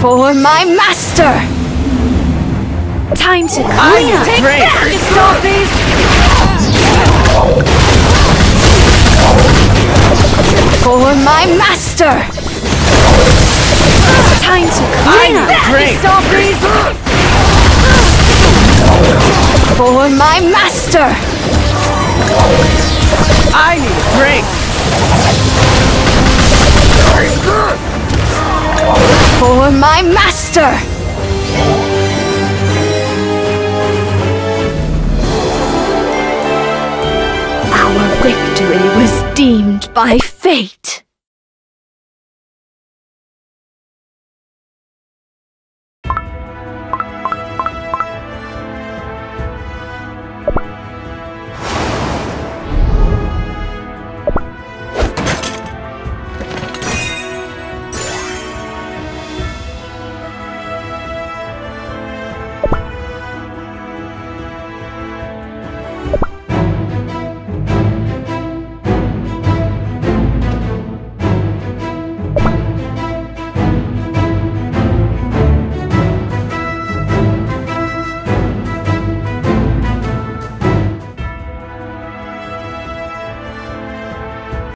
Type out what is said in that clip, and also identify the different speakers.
Speaker 1: For my master! Time to clean up!
Speaker 2: Take
Speaker 3: Drink.
Speaker 2: that, you softies!
Speaker 1: For my master! Time to clean up!
Speaker 2: That, you
Speaker 3: Drink.
Speaker 1: For my master!
Speaker 3: I need a drink!
Speaker 1: For my master! Our victory was deemed by fate.